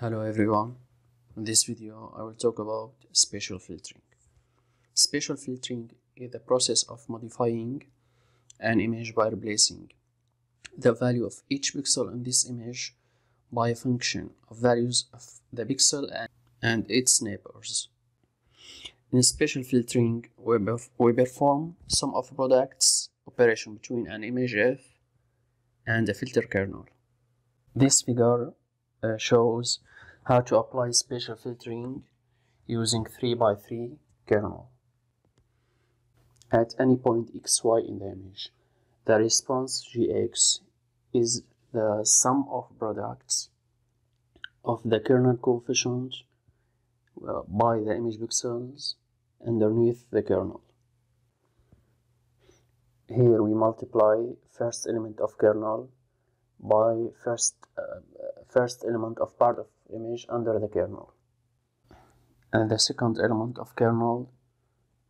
Hello everyone. In this video I will talk about spatial filtering. Spatial filtering is the process of modifying an image by replacing the value of each pixel in this image by a function of values of the pixel and, and its neighbors. In spatial filtering we, we perform sum of products operation between an image F and a filter kernel. This figure uh, shows how to apply spatial filtering using 3x3 kernel. At any point xy in the image, the response gx is the sum of products of the kernel coefficient by the image pixels underneath the kernel. Here we multiply first element of kernel by first uh, first element of part of image under the kernel. And the second element of kernel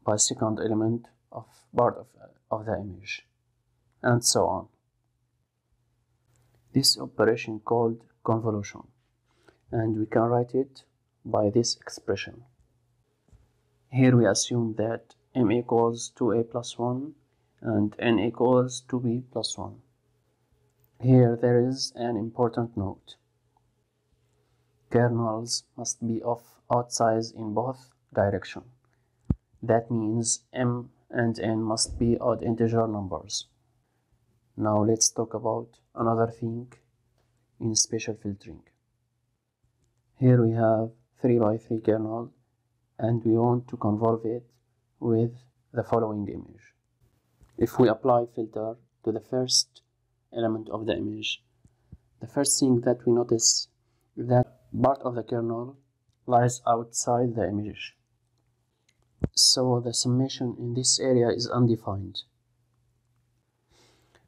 by second element of part of, of the image. And so on. This operation called convolution. And we can write it by this expression. Here we assume that m equals 2a plus 1 and n equals 2b plus 1 here there is an important note kernels must be of odd size in both direction. That means m and n must be odd integer numbers. Now let's talk about another thing in spatial filtering. Here we have 3 by 3 kernel and we want to convolve it with the following image. If we apply filter to the first element of the image, the first thing that we notice is that part of the kernel lies outside the image. So the summation in this area is undefined.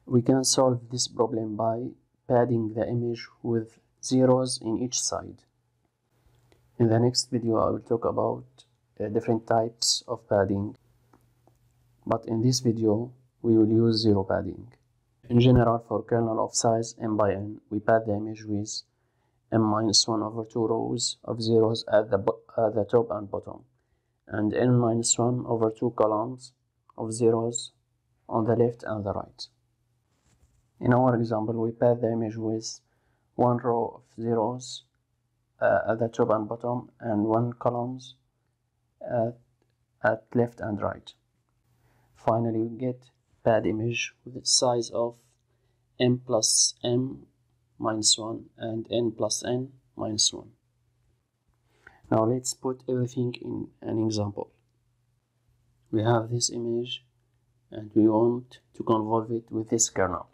We can solve this problem by padding the image with zeros in each side. In the next video I will talk about uh, different types of padding, but in this video we will use zero padding. In general, for kernel of size m by n, we pad the image with m minus 1 over 2 rows of zeros at the, at the top and bottom and n minus 1 over 2 columns of zeros on the left and the right. In our example, we pad the image with one row of zeros uh, at the top and bottom and one columns at, at left and right. Finally, we get pad image with the size of m plus m minus 1 and n plus n minus 1. Now let's put everything in an example. We have this image and we want to convolve it with this kernel.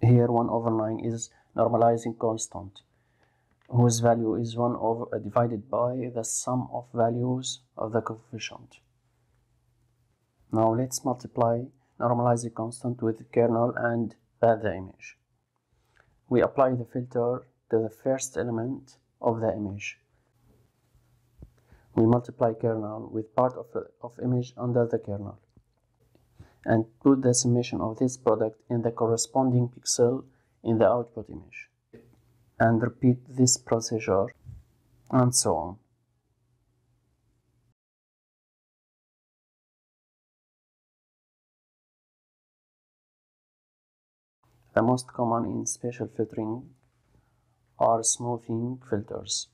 Here 1 over 9 is normalizing constant whose value is 1 over divided by the sum of values of the coefficient. Now let's multiply normalizing constant with the kernel and add the image we apply the filter to the first element of the image. We multiply kernel with part of, of image under the kernel and put the summation of this product in the corresponding pixel in the output image and repeat this procedure and so on. The most common in spatial filtering are smoothing filters,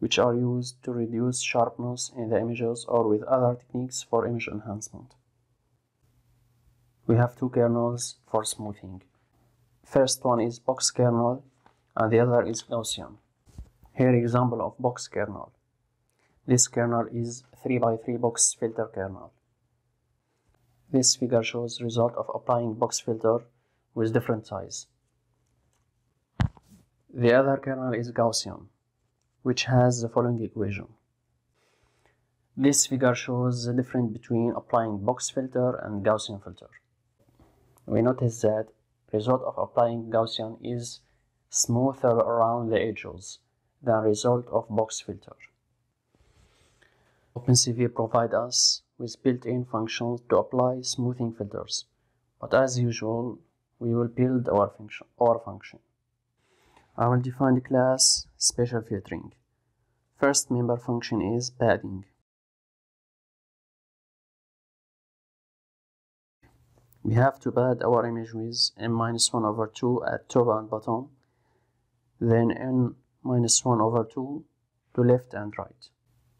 which are used to reduce sharpness in the images or with other techniques for image enhancement. We have two kernels for smoothing. First one is box kernel and the other is Gaussian. Here example of box kernel. This kernel is 3 by 3 box filter kernel. This figure shows result of applying box filter with different size. The other kernel is Gaussian, which has the following equation. This figure shows the difference between applying box filter and Gaussian filter. We notice that result of applying Gaussian is smoother around the edges than result of box filter. OpenCV provide us with built-in functions to apply smoothing filters, but as usual, we will build our function our function I will define the class spatial filtering. First member function is padding. We have to pad our image with n minus 1 over 2 at top and bottom, then n minus 1 over 2 to left and right.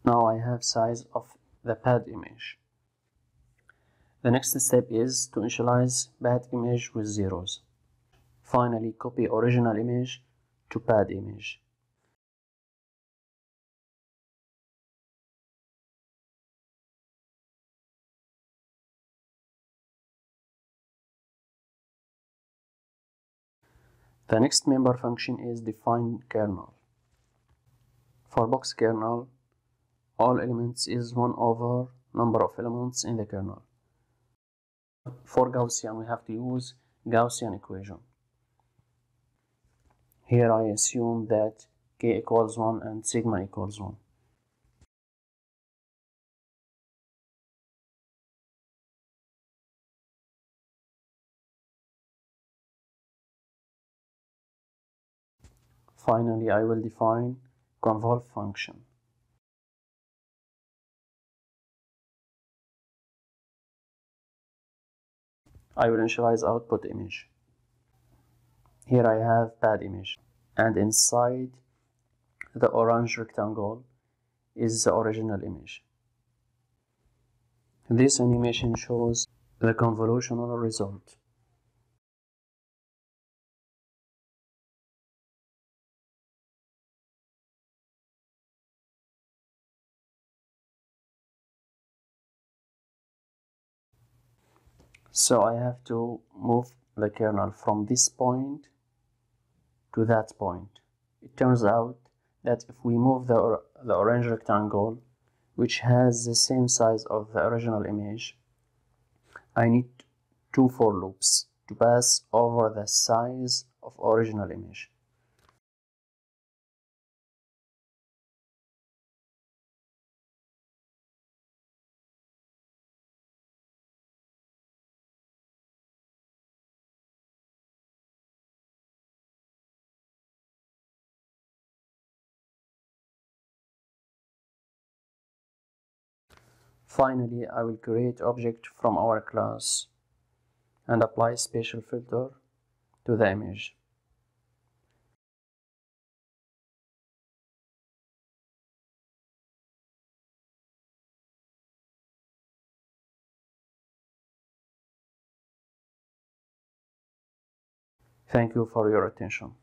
Now I have size of the pad image. The next step is to initialize pad image with zeros. Finally, copy original image to pad image. The next member function is define kernel. For box kernel, all elements is 1 over number of elements in the kernel. For Gaussian, we have to use Gaussian equation. Here I assume that k equals 1 and sigma equals 1. Finally, I will define convolve function. I will initialize output image. Here I have pad image and inside the orange rectangle is the original image. This animation shows the convolutional result. So I have to move the kernel from this point to that point. It turns out that if we move the, or the orange rectangle, which has the same size of the original image, I need two for loops to pass over the size of original image. Finally, I will create object from our class and apply spatial filter to the image. Thank you for your attention.